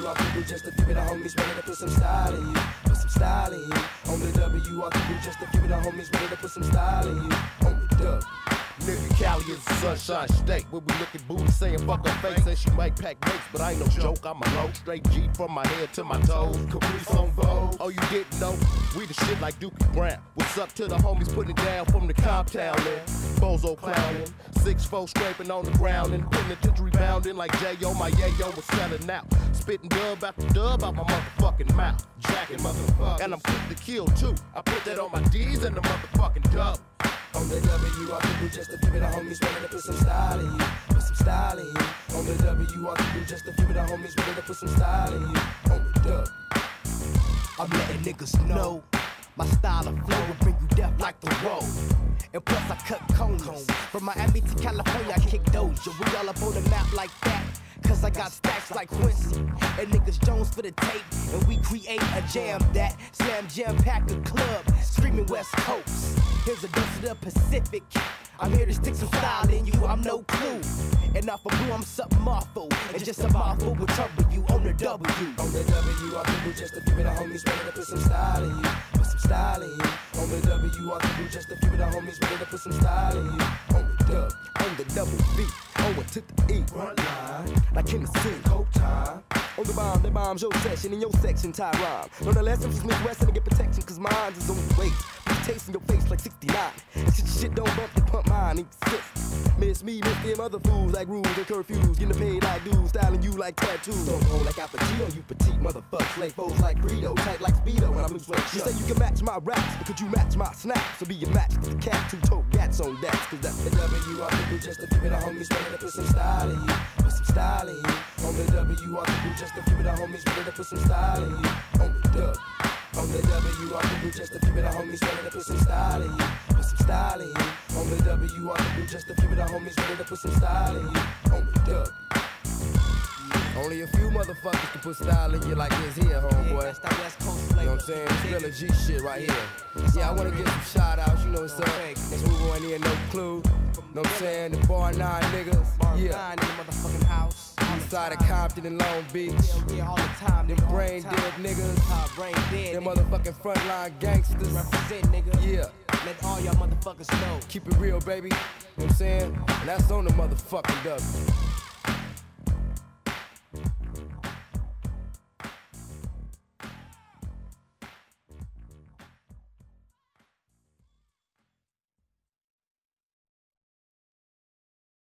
W, we just a few of the homies ready to put some style in you. Put some style in you. On the W, we just a few of the homies ready to put some style in you. On the dub. Nigga, Cali is a sunshine state where we look at booty saying fuck her face and she might pack mates, but I ain't no joke. I'm a low straight G from my head to my toes. Caprice on Vogue. Oh, you didn't know? We the shit like Dookie Brown. What's up to the homies putting down from the there? Bozo clowning, six four scraping on the ground and penitentiary bounding like J.O. My yayo was selling out. Spitting dub after dub out my motherfucking mouth. Jacking motherfucker. And I'm quick to kill too. I put that on my D's and the motherfucking dub. On the W, I think we just a few of the homies ready to put some style in you. Put some style in you. On the W, I think we just a few of the homies ready to put some style in you. On the dub. I'm letting niggas know my style of flow will bring you death like the road. And plus I cut cones. From Miami to California, I kick doja. We all up on the map like that. Cause I got stacks like Quincy and niggas Jones for the tape. And we create a jam that slam jam pack a club, screaming West Coast. Here's a dose of the Pacific. I'm here to stick some style in you, I'm no clue. And off of blue, I'm something awful. And just a mouthful with trouble you on the W. On the W, I think we just a few of the homies ready to put some style in you. Put some style in you. On the W, I think we just a few of the homies ready to put some style in you. On the dub. On the double B, over to the E. Front line, Like Tennessee. coke time. On the bomb, that bomb's your section in your section, tie rhyme. Nonetheless, I'm Smith Wesson to get protection, cause mine is on the way. In your shit, don't bump the pump mine, insist. Miss me, miss them other fools like rules and curfews. Getting the paid like dudes, styling you like tattoos. Don't cold like Apatino, you petite motherfucker. Slave foes like Greedo, tight like Speedo, and I'm loose like You say you can match my raps, but could you match my snaps? So be a match to the cat, two toe gats on that, cause that's The W, I we just a few of the homies ready to put some style in you. Put some style in you. On the W, I we just a few of the homies ready to put some style in you. On the dub. On the W, I think we just a few of the homies ready to put some style in you. Put some style in you. On the W, I think we just a few of the homies ready to put some style in you. On the dub. Only a few motherfuckers can put style in you like this here, homeboy. That's that West Coast You know what I'm saying? It's a G shit right here. Yeah, I wanna give some shout outs, you know what's up. Let's move on here, no clue. Know what I'm saying? The bar nine niggas. Bar Yeah. nine side of time. Compton and Long Beach. Yeah, yeah, all the time. Them brain the dead niggas. Uh, brain dead. Them nigga. motherfucking frontline gangsters. Represent, nigga. Yeah. Let all y'all motherfuckers know. Keep it real, baby. You know what I'm saying? And that's on the motherfucking W.